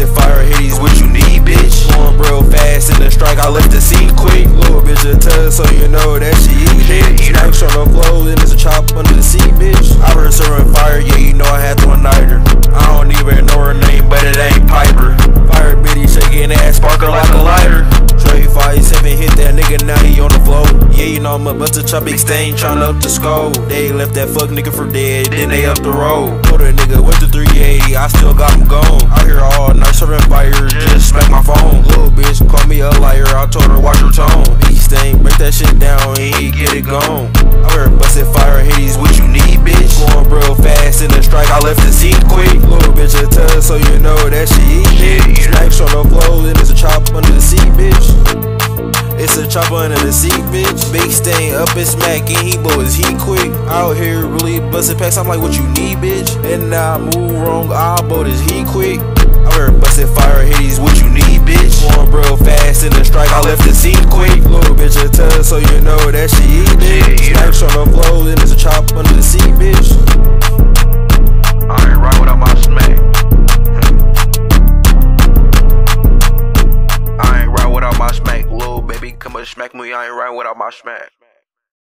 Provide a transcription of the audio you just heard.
and fire Hades, what you need, bitch. Going real fast in the strike, I left the seat quick. Little bitch a tug, so you know that she eat it. Snakes on the floor, and it's a chop under the seat, bitch. I was serving fire, yeah, you know I had one nighter. I don't even know her name, but it ain't Piper. Fire bitty shaking ass, sparkle like a lighter. Trey 57 hit that nigga, now he on the floor. Yeah, you know I'm a bunch of chop big stain, tryna up the skull. They left that fuck nigga for dead, then they up the road. Told a nigga with the 380? I still got him gone. Shit down, and he get it gone. I heard busted fire, Hades, what you need, bitch? Going real fast in the strike, I left the seat quick. Little bitch a tug, so you know that she eat it. Snipes on the flow, and it's a chop under the seat, bitch. It's a chop under the seat, bitch. Big stain up and smacking, he boys, he quick. Out here really busting packs, I'm like, what you need, bitch? And I move wrong, I boat is he quick. I so you know that she eat it. Snipes on the flow, and it's a chop under the seat, bitch. I ain't right without my smack. I ain't right without my smack. Little baby, come and smack me. I ain't right without my smack.